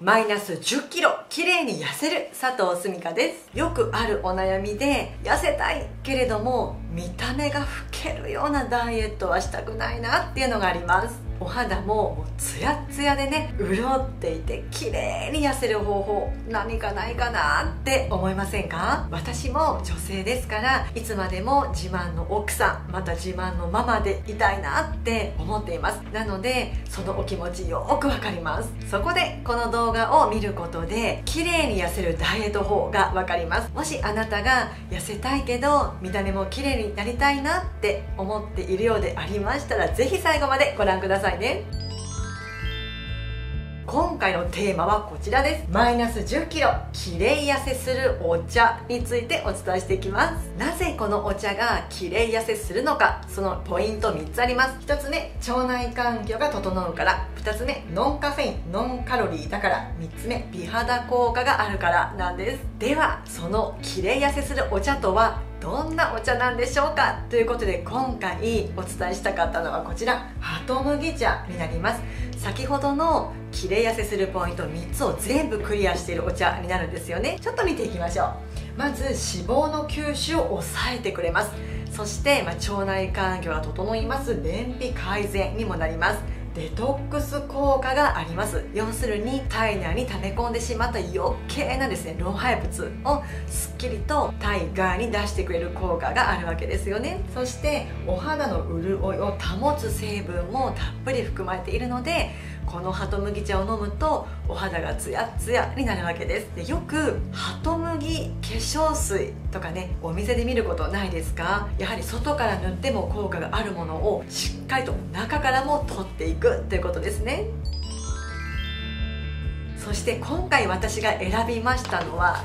マイナス1 0キロ綺麗に痩せる佐藤すみかです。よくあるお悩みで痩せたいけれども見た目が老けるようなダイエットはしたくないなっていうのがあります。お肌もツヤツヤでね潤っていて綺麗に痩せる方法何かないかなって思いませんか？私も女性ですからいつまでも自慢の奥さんまた自慢のママでいたいなって思っています。なのでそのお気持ちよくわかります。そこでこの動画を見ることで綺麗に痩せるダイエット法がわかります。もしあなたが痩せたいけど見た目も綺麗になりたいなって思っているようでありましたらぜひ最後までご覧くださいさいね。今回のテーマはこちらです。マイナス1 0キロきれい痩せするお茶についてお伝えしていきます。なぜこのお茶がきれい痩せするのかそのポイント3つあります。1つ目腸内環境が整うから。2つ目ノンカフェインノンカロリーだから。3つ目美肌効果があるからなんです。ではそのきれい痩せするお茶とはどんなお茶なんでしょうか？ということで今回お伝えしたかったのはこちら。ハトムギ茶になります。先ほどの切れ痩せするポイント3つを全部クリアしているお茶になるんですよね。ちょっと見ていきましょう。まず脂肪の吸収を抑えてくれます。そして、まあ、腸内環境が整います。便秘改善にもなります。デトックス効果があります。要するに体内に溜め込んでしまった余計なですね老廃物をすっきりと体外に出してくれる効果があるわけですよね。そしてお肌の潤いを保つ成分もたっぷり含まれているのでこのハトムギ茶を飲むとお肌がツヤツヤになるわけですでよくハトムギ化粧水とかねお店で見ることないですか？やはり外から塗っても効果があるものをしっかりと中からも取っていくということですね。そして今回私が選びましたのは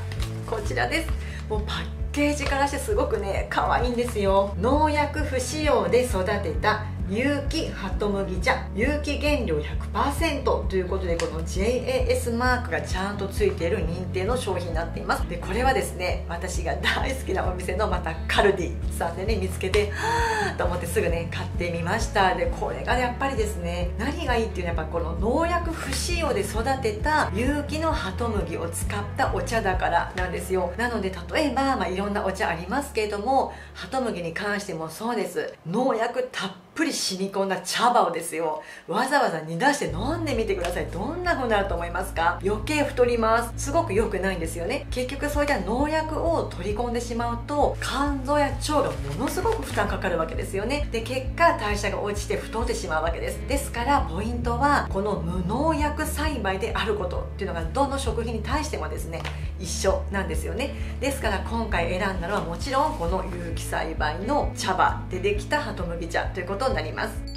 こちらです。もうパッケージからしてすごくね可愛いんですよ。農薬不使用で育てた有機ハトムギ茶。有機原料100%ということでこの JAS マークがちゃんとついている認定の商品になっています。でこれはですね私が大好きなお店のまたカルディさんでね見つけてはあと思ってすぐね買ってみました。でこれがやっぱりですね何がいいっていうのはやっぱこの農薬不使用で育てた有機のハトムギを使ったお茶だからなんですよ。なので例えば、まあ、いろんなお茶ありますけれどもハトムギに関してもそうです。農薬たっぷり染み込んだ茶葉をですよわざわざ煮出して飲んでみてください。どんな風になると思いますか？余計太ります。すごく良くないんですよね。結局そういった農薬を取り込んでしまうと肝臓や腸がものすごく負担かかるわけですよね。で結果代謝が落ちて太ってしまうわけです。ですからポイントはこの無農薬栽培であることっていうのがどの食品に対してもですね一緒なんですよね。ですから今回選んだのはもちろんこの有機栽培の茶葉でできたハトムギ茶ということになります。ります。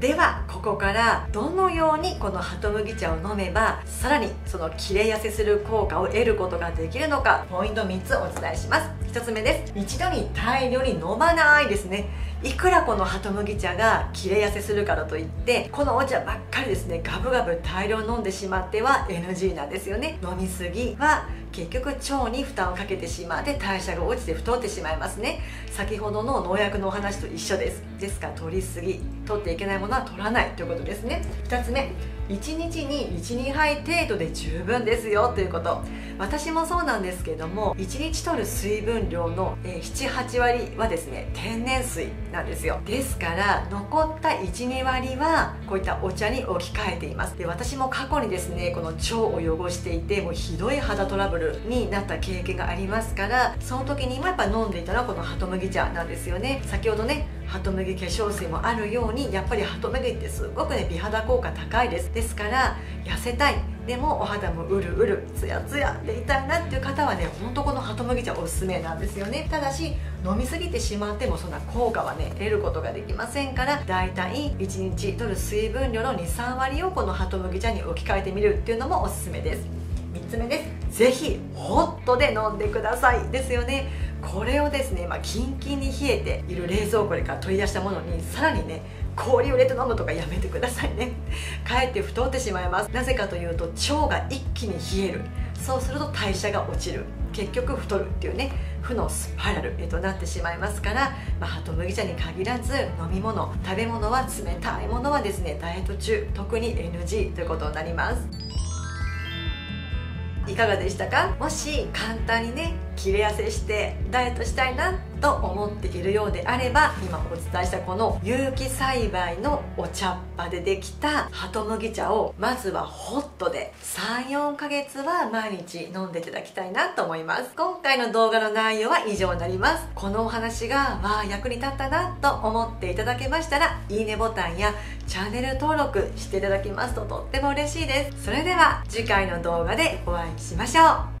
ではここからどのようにこのハトムギ茶を飲めばさらにその切れ痩せする効果を得ることができるのかポイント3つお伝えします。1つ目です。一度に大量に飲まないですね。いくらこのハトムギ茶が切れ痩せするからといってこのお茶ばっかりですね。ガブガブ大量飲んでしまっては NG なんですよね。飲みすぎは結局腸に負担をかけてしまって代謝が落ちて太ってしまいますね。先ほどの農薬のお話と一緒です。ですから取りすぎ。取っていけないものは取らないということですね。2つ目1日に12杯程度で十分ですよ。ということ。私もそうなんですけども1日取る水分量の78割はですね天然水なんですよ。ですから残った12割はこういったお茶に置き換えています。で私も過去にですねこの腸を汚していてもうひどい肌トラブルになった経験がありますからその時にもやっぱ飲んでいたのはこのハトムギ茶なんですよね。先ほどねハトムギ化粧水もあるようにやっぱりハトムギってすごくね美肌効果高いです。ですから痩せたい。でもお肌もうるうるツヤツヤでいたいなっていう方はねほんとこのハトムギ茶おすすめなんですよね。ただし飲みすぎてしまってもそんな効果はね得ることができませんからだいたい1日取る水分量の23割をこのハトムギ茶に置き換えてみるっていうのもおすすめです。3つ目です。ぜひホットで飲んでください。ですよね。これをですね、まあ、キンキンに冷えている冷蔵庫から取り出したものにさらにね氷を入れて飲むとかやめてくださいね。かえって太ってしまいます。なぜかというと腸が一気に冷える。そうすると代謝が落ちる。結局太るっていうね負のスパイラルとなってしまいますから、まあ、ハトムギ茶に限らず飲み物食べ物は冷たいものはですねダイエット中特に NG ということになります。いかがでしたか？もし簡単にね切れ痩せしてダイエットしたいなと思っているようであれば今お伝えしたこの有機栽培のお茶っ葉でできたハト麦茶をまずはホットで34ヶ月は毎日飲んでいただきたいなと思います。今回の動画の内容は以上になります。このお話がわあ役に立ったなと思っていただけましたらいいねボタンやチャンネル登録していただきますととっても嬉しいです。それでは次回の動画でお会いしましょう。